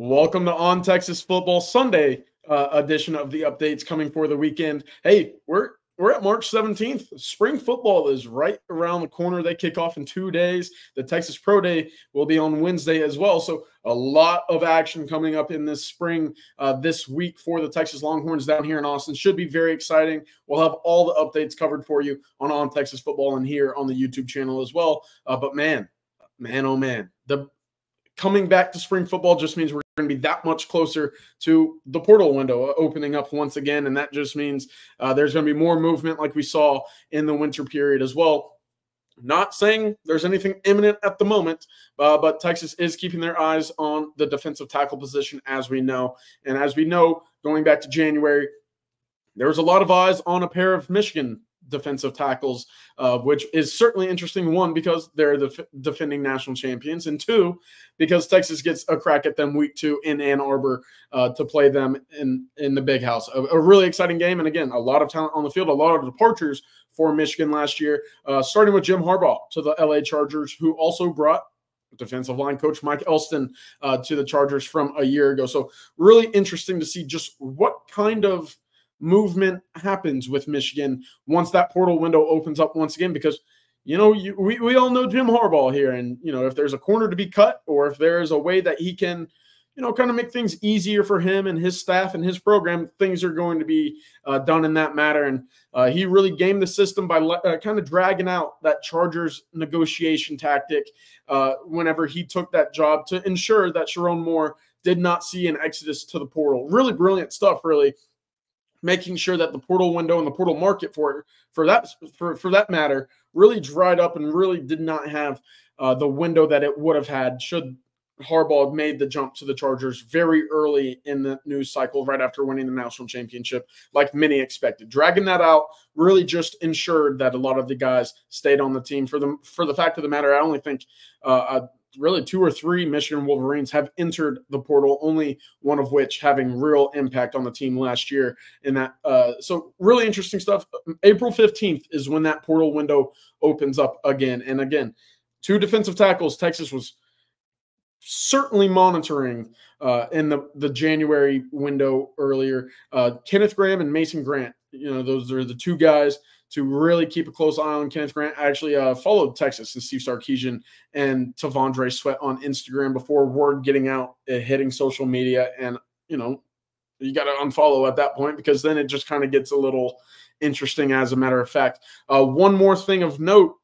Welcome to On Texas Football Sunday uh, edition of the updates coming for the weekend. Hey, we're we're at March 17th. Spring football is right around the corner. They kick off in two days. The Texas Pro Day will be on Wednesday as well. So, a lot of action coming up in this spring uh, this week for the Texas Longhorns down here in Austin. Should be very exciting. We'll have all the updates covered for you on On Texas Football and here on the YouTube channel as well. Uh, but man, man, oh man, the coming back to spring football just means we're going to be that much closer to the portal window opening up once again. And that just means uh, there's going to be more movement like we saw in the winter period as well. Not saying there's anything imminent at the moment, uh, but Texas is keeping their eyes on the defensive tackle position, as we know. And as we know, going back to January, there was a lot of eyes on a pair of Michigan defensive tackles, uh, which is certainly interesting. One, because they're the defending national champions, and two, because Texas gets a crack at them week two in Ann Arbor uh, to play them in in the Big House. A, a, really exciting game, and again, a lot of talent on the field, a lot of departures for Michigan last year, uh, starting with Jim Harbaugh to the LA Chargers, who also brought defensive line coach Mike Elston uh, to the Chargers from a year ago. So really interesting to see just what kind of movement happens with Michigan once that portal window opens up once again because you know you, we, we all know Jim Harbaugh here and you know if there's a corner to be cut or if there's a way that he can you know kind of make things easier for him and his staff and his program things are going to be uh, done in that matter. And uh, he really gamed the system by uh, kind of dragging out that Chargers negotiation tactic uh, whenever he took that job to ensure that Sherrone Moore did not see an exodus to the portal. Really brilliant stuff really making sure that the portal window and the portal market for for that for, for that matter really dried up and really did not have uh, the window that it would have had should Harbaugh made the jump to the Chargers very early in the news cycle, right after winning the national championship, like many expected. Dragging that out really just ensured that a lot of the guys stayed on the team. For the for the fact of the matter, I only think uh, really two or three Michigan Wolverines have entered the portal, only one of which having real impact on the team last year. In that, uh, so really interesting stuff. April 15th is when that portal window opens up again. And again, two defensive tackles. Texas was certainly monitoring uh, in the, the January window earlier. Uh, Kenneth Graham and Mason Grant, you know, those are the two guys to really keep a close eye on Kenneth Grant. I actually uh, followed Texas and Steve Sarkisian and T'Vondre Sweat on Instagram before word getting out, uh, hitting social media. And, you know, you got to unfollow at that point because then it just kind of gets a little interesting as a matter of fact. Uh, one more thing of note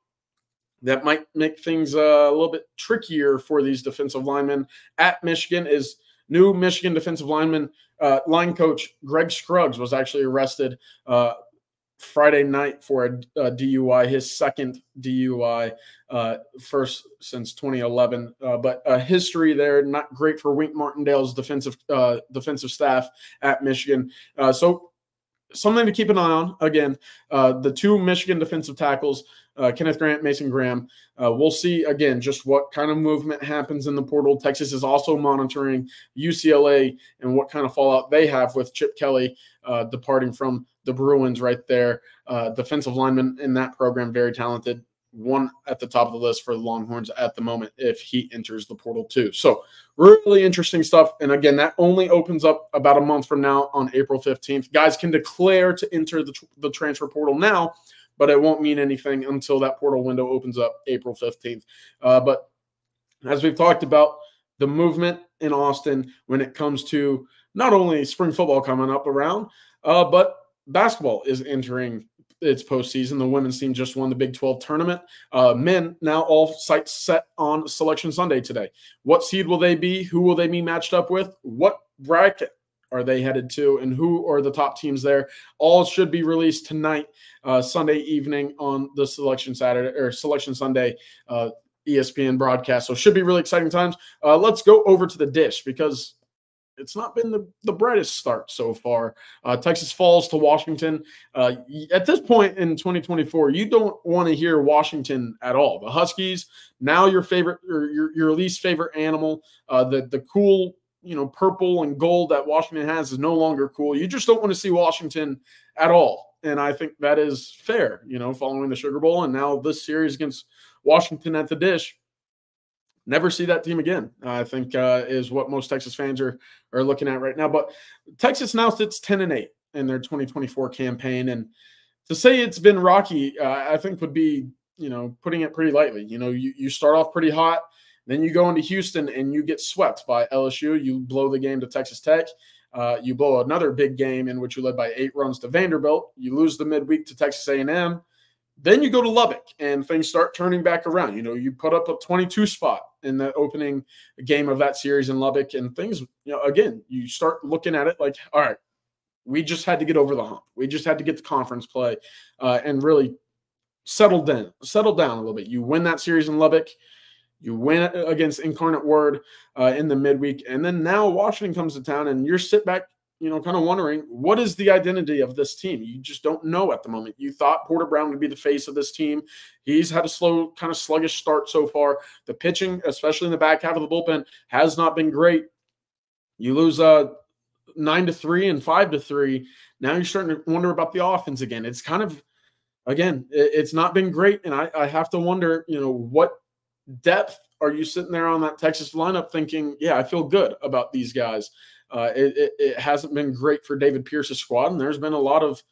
that might make things uh, a little bit trickier for these defensive linemen at Michigan is new Michigan defensive lineman uh, line coach Greg Scruggs was actually arrested uh, Friday night for a, a DUI, his second DUI, uh, first since 2011. Uh, but a history there, not great for Wink Martindale's defensive uh, defensive staff at Michigan. Uh, so something to keep an eye on. Again, uh, the two Michigan defensive tackles, uh, Kenneth Grant, Mason Graham. Uh, we'll see again just what kind of movement happens in the portal. Texas is also monitoring UCLA and what kind of fallout they have with Chip Kelly uh, departing from the Bruins right there. Uh, defensive lineman in that program, very talented one at the top of the list for the Longhorns at the moment if he enters the portal too. So, really interesting stuff. And again, that only opens up about a month from now on April 15th. Guys can declare to enter the, the transfer portal now, but it won't mean anything until that portal window opens up April 15th. Uh, but as we've talked about, the movement in Austin when it comes to not only spring football coming up around, uh, but basketball is entering its postseason. The women's team just won the Big 12 tournament. Uh, men now all sights set on Selection Sunday today. What seed will they be? Who will they be matched up with? What bracket are they headed to? And who are the top teams there? All should be released tonight, uh, Sunday evening on the Selection Saturday or Selection Sunday. Uh, ESPN broadcast. So should be really exciting times. Uh, let's go over to the dish because it's not been the, the brightest start so far. Uh, Texas falls to Washington. Uh, at this point in 2024, you don't want to hear Washington at all. The Huskies now your favorite or your, your least favorite animal. Uh, the the cool you know purple and gold that Washington has is no longer cool. You just don't want to see Washington at all, and I think that is fair. You know, following the Sugar Bowl and now this series against Washington at the dish never see that team again. I think uh, is what most Texas fans are are looking at right now. But Texas now sits ten and eight in their 2024 campaign, and to say it's been rocky, uh, I think would be you know putting it pretty lightly. You know, you you start off pretty hot, then you go into Houston and you get swept by LSU. You blow the game to Texas Tech. Uh, you blow another big game in which you led by eight runs to Vanderbilt. You lose the midweek to Texas A&M. Then you go to Lubbock and things start turning back around. You know, you put up a 22 spot in the opening game of that series in Lubbock, and things, you know, again, you start looking at it like, all right, we just had to get over the hump. We just had to get the conference play uh, and really settle down, settle down a little bit. You win that series in Lubbock. You win against Incarnate Word uh, in the midweek, and then now Washington comes to town, and you're sit back you know, kind of wondering what is the identity of this team. You just don't know at the moment. You thought Porter Brown would be the face of this team. He's had a slow, kind of sluggish start so far. The pitching, especially in the back half of the bullpen, has not been great. You lose uh nine to three and five to three. Now you're starting to wonder about the offense again. It's kind of again, it's not been great, and I, I have to wonder, you know, what depth are you sitting there on that Texas lineup thinking, yeah, I feel good about these guys. Uh, it, it, it, hasn't been great for David Pierce's squad, and there's been a lot of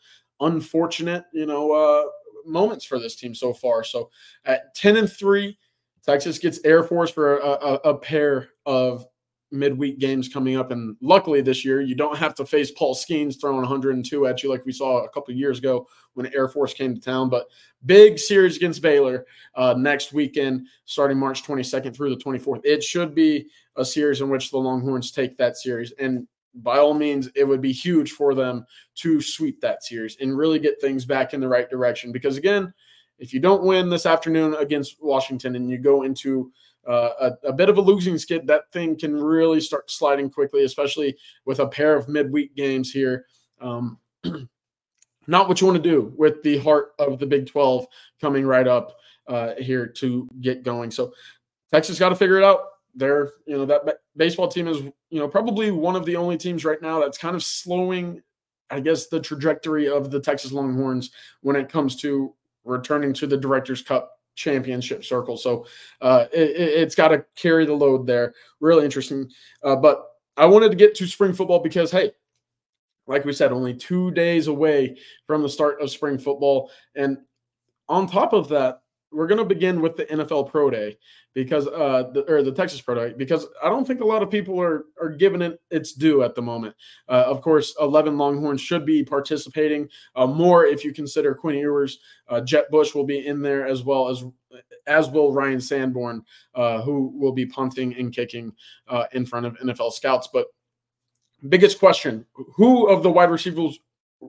unfortunate, you know, uh, moments for this team so far. So at 10 and 3, Texas gets Air Force for a, a, a pair of midweek games coming up. And luckily this year, you don't have to face Paul Skenes throwing 102 at you like we saw a couple years ago when Air Force came to town. But big series against Baylor uh, next weekend, starting March 22nd through the 24th. It should be a series in which the Longhorns take that series. And by all means, it would be huge for them to sweep that series and really get things back in the right direction. Because again, if you don't win this afternoon against Washington and you go into uh, a, a, bit of a losing skid, that thing can really start sliding quickly, especially with a pair of midweek games here. Um, not what you want to do with the heart of the Big 12 coming right up uh, here to get going. So Texas got to figure it out. They're, you know, that baseball team is, you know, probably one of the only teams right now that's kind of slowing, I guess, the trajectory of the Texas Longhorns when it comes to returning to the Directors Cup championship circle. So uh, it, has got to carry the load there. Really interesting. Uh, but I wanted to get to spring football because, hey, like we said, only two days away from the start of spring football. And on top of that, we're going to begin with the NFL Pro Day because uh the, or the Texas Pro Day because I don't think a lot of people are are giving it its due at the moment. Uh, of course, 11 Longhorns should be participating uh, more if you consider Quinn Ewers, uh, Jett Bush will be in there as well as as will Ryan Sanborn, uh, who will be punting and kicking uh, in front of NFL scouts. But biggest question: Who of the wide receivers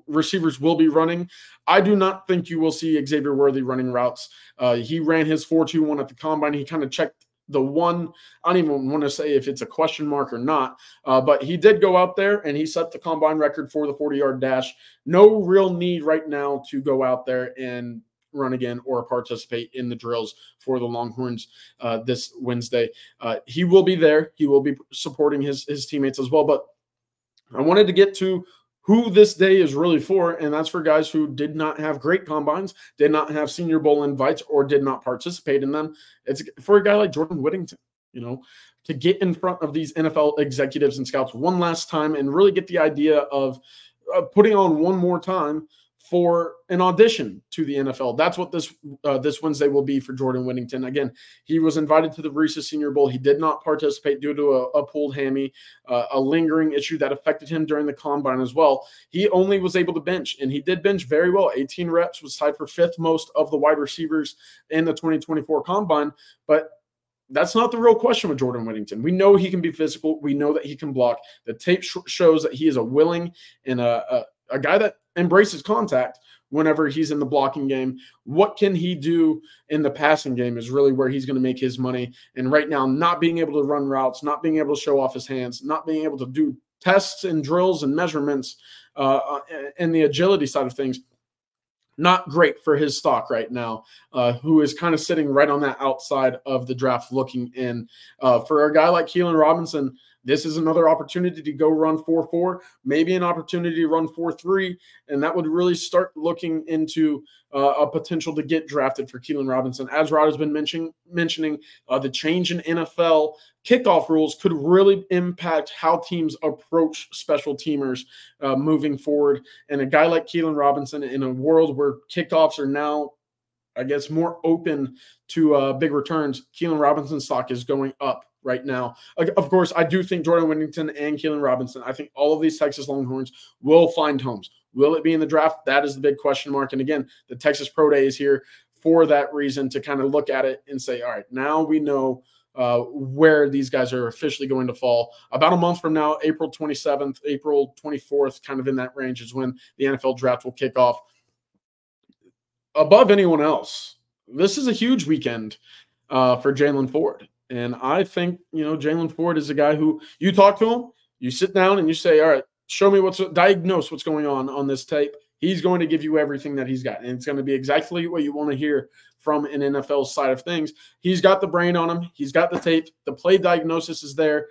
receivers will be running. I do not think you will see Xavier Worthy running routes. Uh, he ran his 4.21 at the combine. He kind of checked the one. I don't even want to say if it's a question mark or not, uh, but he did go out there and he set the combine record for the 40 yard dash. No real need right now to go out there and run again or participate in the drills for the Longhorns uh, this Wednesday. Uh, he will be there. He will be supporting his his teammates as well. But I wanted to get to who this day is really for, and that's for guys who did not have great combines, did not have Senior Bowl invites, or did not participate in them. It's for a guy like Jordan Whittington, you know, to get in front of these NFL executives and scouts one last time and really get the idea of uh, putting on one more time for an audition to the NFL. That's what this uh, this Wednesday will be for Jordan Whittington. Again, he was invited to the Reese's Senior Bowl. He did not participate due to a, a pulled hammy, uh, a lingering issue that affected him during the combine as well. He only was able to bench, and he did bench very well. 18 reps was tied for fifth most of the wide receivers in the 2024 combine, but that's not the real question with Jordan Whittington. We know he can be physical. We know that he can block. The tape sh- shows that he is a willing and a, a a guy that embraces contact whenever he's in the blocking game. What can he do in the passing game is really where he's going to make his money. And right now, not being able to run routes, not being able to show off his hands, not being able to do tests and drills and measurements uh, and uh, the agility side of things, not great for his stock right now, uh, who is kind of sitting right on that outside of the draft looking in. Uh, for a guy like Keilan Robinson, this is another opportunity to go run 4 4, maybe an opportunity to run 4 3. And that would really start looking into uh, a potential to get drafted for Keilan Robinson. As Rod has been mentioning, mentioning uh, the change in NFL kickoff rules could really impact how teams approach special teamers uh, moving forward. And a guy like Keilan Robinson in a world where kickoffs are now I guess, more open to uh, big returns. Keilan Robinson's stock is going up right now. Of course, I do think Jordan Whittington and Keilan Robinson, I think all of these Texas Longhorns will find homes. Will it be in the draft? That is the big question mark. And again, the Texas Pro Day is here for that reason to kind of look at it and say, all right, now we know uh, where these guys are officially going to fall. About a month from now, April 27th, April 24th, kind of in that range is when the NFL draft will kick off above anyone else. This is a huge weekend uh, for Jaylan Ford. And I think, you know, Jaylan Ford is a guy who you talk to him, you sit down and you say, all right, show me what's diagnose what's going on on this tape. He's going to give you everything that he's got. And it's going to be exactly what you want to hear from an NFL side of things. He's got the brain on him, he's got the tape, the play diagnosis is there,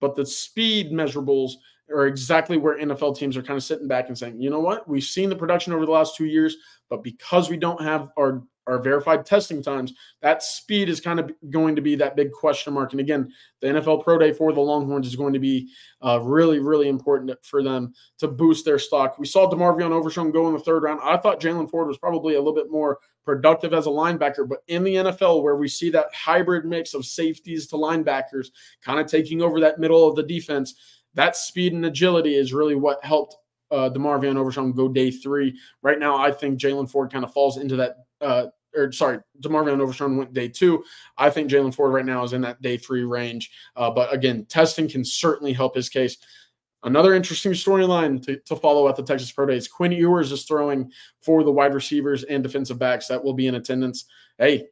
but the speed measurables are exactly where NFL teams are kind of sitting back and saying, you know what, we've seen the production over the last two years, but because we don't have our our verified testing times, that speed is kind of going to be that big question mark. And again, the NFL Pro Day for the Longhorns is going to be uh, really, really important for them to boost their stock. We saw DeMarvion Overshown go in the third round. I thought Jaylan Ford was probably a little bit more productive as a linebacker, but in the NFL, where we see that hybrid mix of safeties to linebackers kind of taking over that middle of the defense, that speed and agility is really what helped uh, DeMarvion Overshown go day three. Right now, I think Jaylan Ford kind of falls into that. Uh, or sorry, DeMarvion Overshown went day two. I think Jaylan Ford right now is in that day three range. Uh, but again, testing can certainly help his case. Another interesting storyline to, to, follow at the Texas Pro Days. Quinn Ewers is throwing for the wide receivers and defensive backs that will be in attendance. Hey,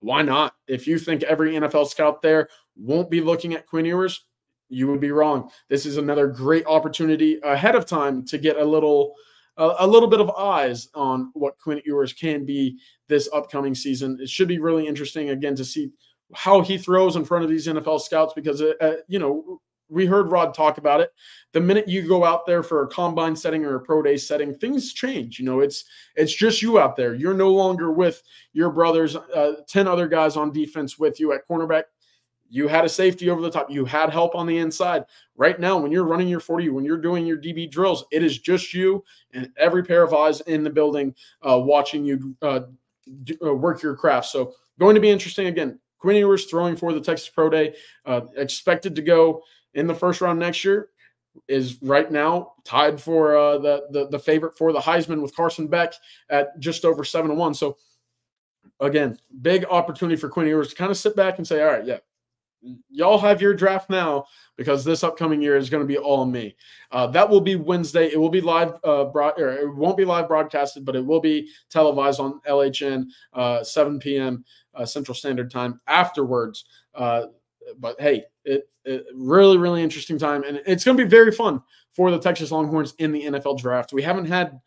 why not? If you think every NFL scout there won't be looking at Quinn Ewers, you would be wrong. This is another great opportunity ahead of time to get a little a, a little bit of eyes on what Quinn Ewers can be this upcoming season. It should be really interesting again to see how he throws in front of these NFL scouts because uh, uh, you know we heard Rod talk about it. The minute you go out there for a combine setting or a pro day setting, things change. You know, it's it's just you out there. You're no longer with your brothers, uh, ten other guys on defense with you at cornerback. You had a safety over the top. You had help on the inside. Right now, when you're running your 40, when you're doing your DB drills, it is just you and every pair of eyes in the building uh, watching you uh, do, uh, work your craft. So, going to be interesting again. Quinn Ewers throwing for the Texas Pro Day, uh, expected to go in the first round next year, is right now tied for uh, the, the the favorite for the Heisman with Carson Beck at just over seven to one. So, again, big opportunity for Quinn Ewers to kind of sit back and say, all right, yeah, y'all have your draft now because this upcoming year is going to be all me. Uh, that will be Wednesday. It will be live, uh, broad, or it won't be live broadcasted, but it will be televised on LHN, uh, 7 p.m. Uh, Central Standard Time afterwards. Uh, but hey, it, it, really, really interesting time, and it's going to be very fun for the Texas Longhorns in the NFL draft. We haven't had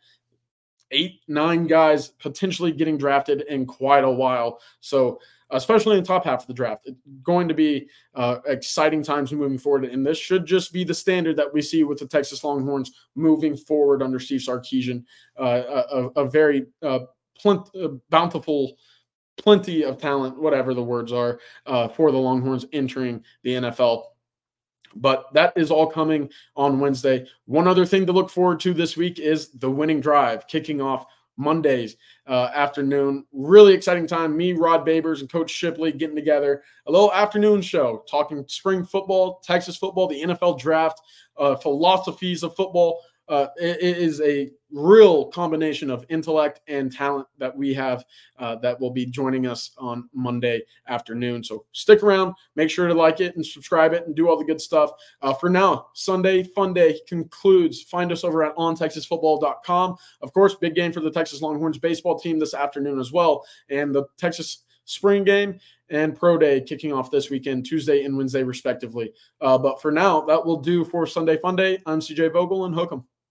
eight, nine guys potentially getting drafted in quite a while, so especially in the top half of the draft. It's going to be uh, exciting times moving forward. And this should just be the standard that we see with the Texas Longhorns moving forward under Steve Sarkisian. Uh, a, a, very uh, plent, uh, bountiful, plenty of talent, whatever the words are, uh, for the Longhorns entering the NFL. But that is all coming on Wednesday. One other thing to look forward to this week is the winning drive kicking off Mondays uh, afternoon. Really exciting time. Me, Rod Babers, and Coach Shipley getting together. A little afternoon show talking spring football, Texas football, the NFL draft, uh, philosophies of football. Uh, it, it is a real combination of intellect and talent that we have uh, that will be joining us on Monday afternoon. So stick around, make sure to like it and subscribe it and do all the good stuff. Uh, for now, Sunday Fun Day concludes. Find us over at ontexasfootball.com. Of course, big game for the Texas Longhorns baseball team this afternoon as well. And the Texas spring game and pro day kicking off this weekend, Tuesday and Wednesday, respectively. Uh, but for now, that will do for Sunday Fun Day. I'm CJ Vogel and Hook'em.